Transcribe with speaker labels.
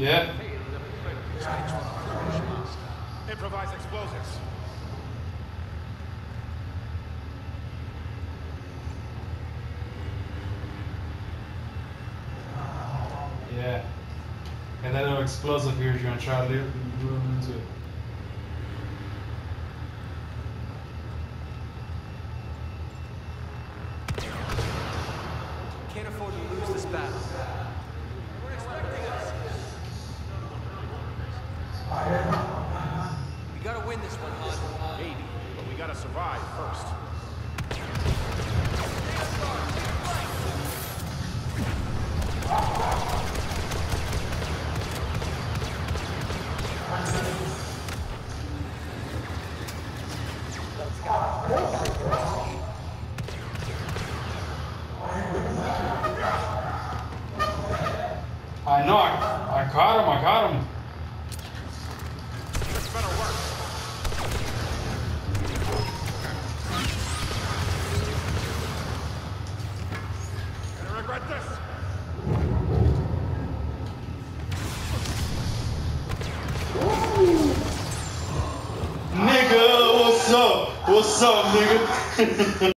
Speaker 1: Yeah.
Speaker 2: Improvise explosives.
Speaker 1: Yeah. And that little explosive here is gonna try to lure lure into it.
Speaker 3: Can't afford to lose this battle. We're expecting win this one, Han.
Speaker 2: Maybe, but we gotta survive first.
Speaker 1: I know. I, I caught him. I caught him.
Speaker 2: This better work.
Speaker 1: What's up? What's up, nigga?